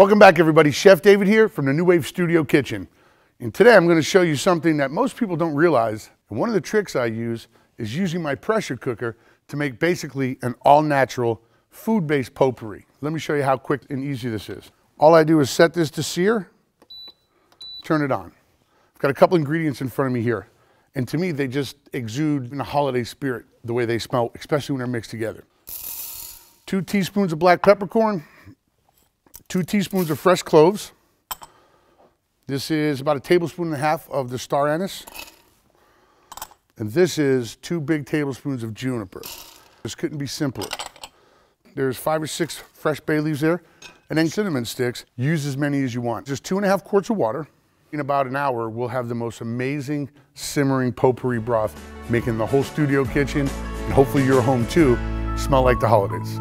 Welcome back everybody. Chef David here from the NuWave Studio Kitchen. And today I'm gonna to show you something that most people don't realize. And one of the tricks I use is using my pressure cooker to make basically an all natural food-based potpourri. Let me show you how quick and easy this is. All I do is set this to sear, turn it on. I've got a couple ingredients in front of me here. And to me, they just exude in a holiday spirit, the way they smell, especially when they're mixed together. Two teaspoons of black peppercorn, two teaspoons of fresh cloves. This is about a tablespoon and a half of the star anise. And this is two big tablespoons of juniper. This couldn't be simpler. There's five or six fresh bay leaves there. And then cinnamon sticks, use as many as you want. Just two and a half quarts of water. In about an hour, we'll have the most amazing simmering potpourri broth, making the whole studio kitchen, and hopefully your home too, smell like the holidays.